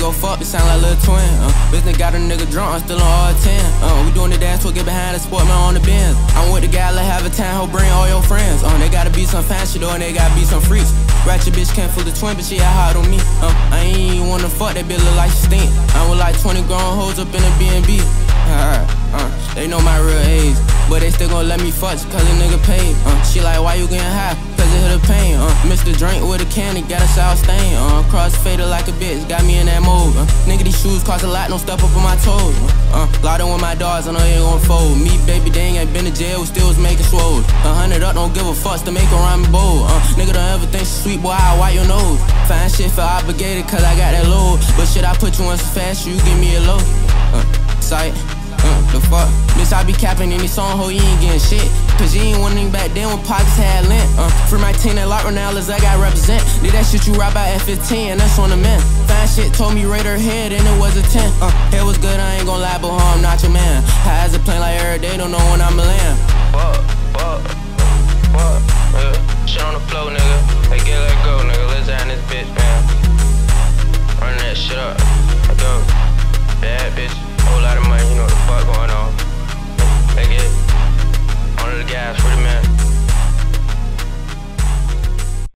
go fuck, it sound like little twin. Uh, business got a nigga drunk, I'm still on all 10. Uh, we doing the dance, we'll get behind the sport, man, on the bins. I'm with the guy, let have a time, ho, bring all your friends. Uh, they gotta be some fancy though, and they gotta be some freaks. Ratchet bitch can't fool the twin, but she a hot on me. Uh, I ain't even wanna fuck, that bitch look like she stink. I'm with like 20 grown hoes up in a B&B. Uh, uh, they know my real age, but they still gon' let me fuck cause a nigga paid. Uh, she like, why you getting high? Cause it hit the pain. Uh, Mr. Drink with a candy, got a sour stain. Uh, cross faded like a bitch, got me in that mode. Uh, nigga, these shoes cost a lot, don't step up on my toes. Uh, uh louding with my dogs, I know they gon' fold. Me, baby, dang, ain't been to jail, still was making swole. A hundred up, don't give a fuck to make a rhyme bold. Uh, nigga, don't ever think she sweet, boy, I wipe your nose. Fine shit, feel obligated, cause I got that load. But shit, I put you on so fast, you give me a low. Uh, sight. Uh, the fuck? bitch, I be capping in this song, ho, you ain't getting shit. Cause you ain't winning back then when pockets had lint. Uh, free my team that lock Ronaldo's, I got represent. Did that shit you rap out at 15, and that's on the men. Fine shit told me rate her head, and it was a 10. Uh, hair was good, I ain't gon' lie, but huh, I'm not your man. High as a plane like every day, don't know when I'ma land. Fuck, fuck, fuck. Shit on the floor, nigga. They get let go, nigga. Let's have this bitch, man. Run that shit up. Go. Bad bitch.